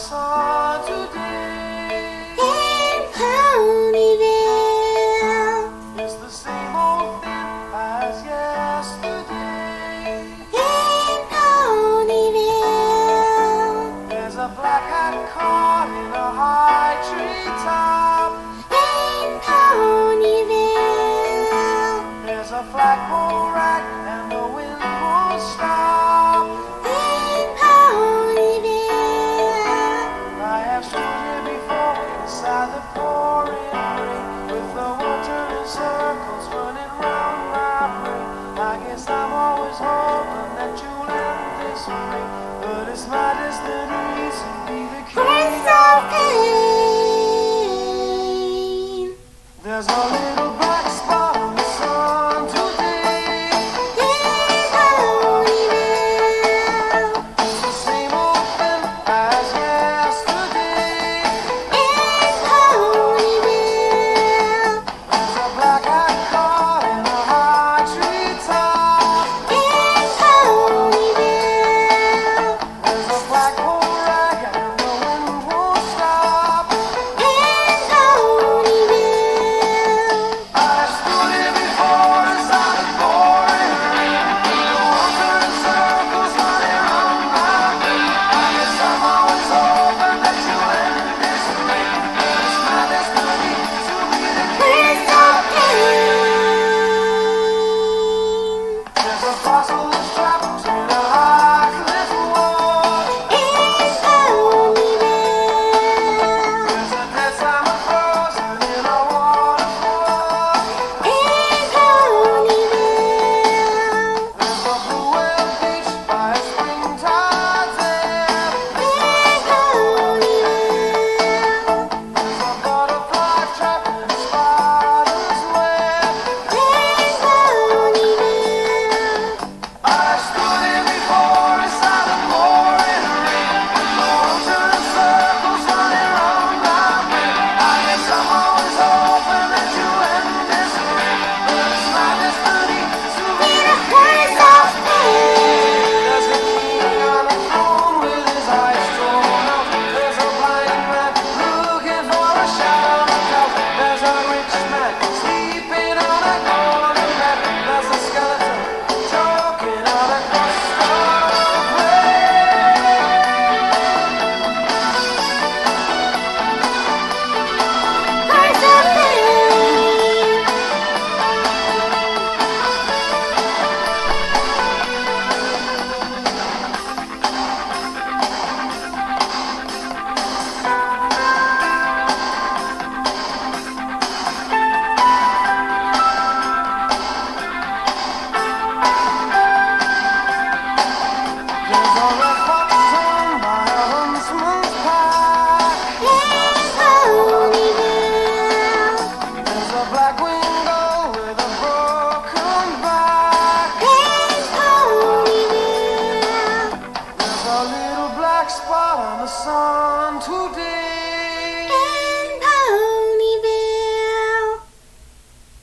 song. guess I'm always hoping that you'll end this way. But it's my distant reason be the case of pain. There's no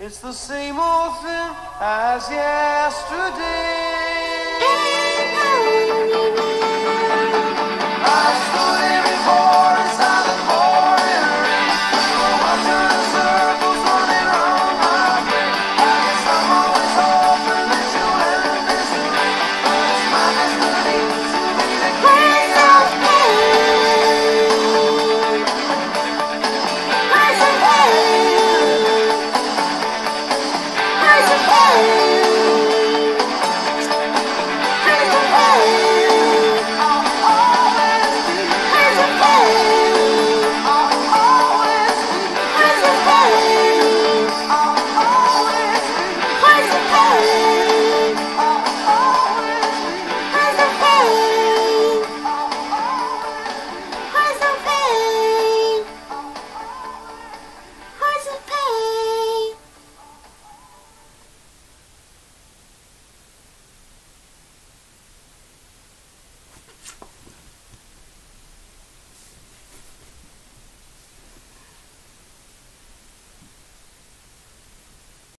It's the same old thing as yesterday.